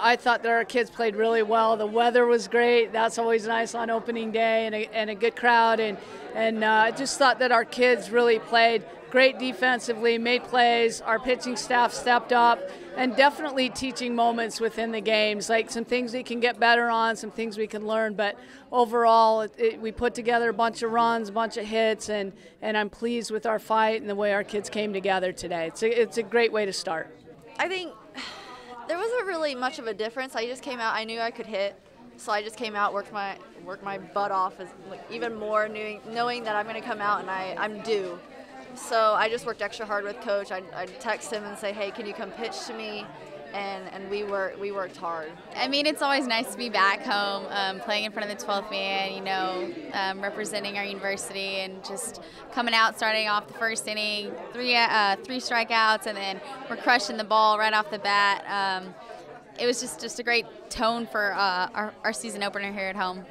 I thought that our kids played really well. The weather was great. That's always nice on opening day and a, and a good crowd. And, and uh, I just thought that our kids really played great defensively, made plays. Our pitching staff stepped up and definitely teaching moments within the games, like some things we can get better on, some things we can learn. But overall, it, it, we put together a bunch of runs, a bunch of hits, and, and I'm pleased with our fight and the way our kids came together today. It's a, it's a great way to start. I think there wasn't really much of a difference. I just came out. I knew I could hit, so I just came out, worked my worked my butt off, as, like, even more, knowing knowing that I'm going to come out and I I'm due. So I just worked extra hard with coach. I'd, I'd text him and say, hey, can you come pitch to me? and, and we worked we worked hard. I mean, it's always nice to be back home, um, playing in front of the 12th man. You know, um, representing our university and just coming out, starting off the first inning, three uh, three strikeouts, and then we're crushing the ball right off the bat. Um, it was just just a great tone for uh, our, our season opener here at home.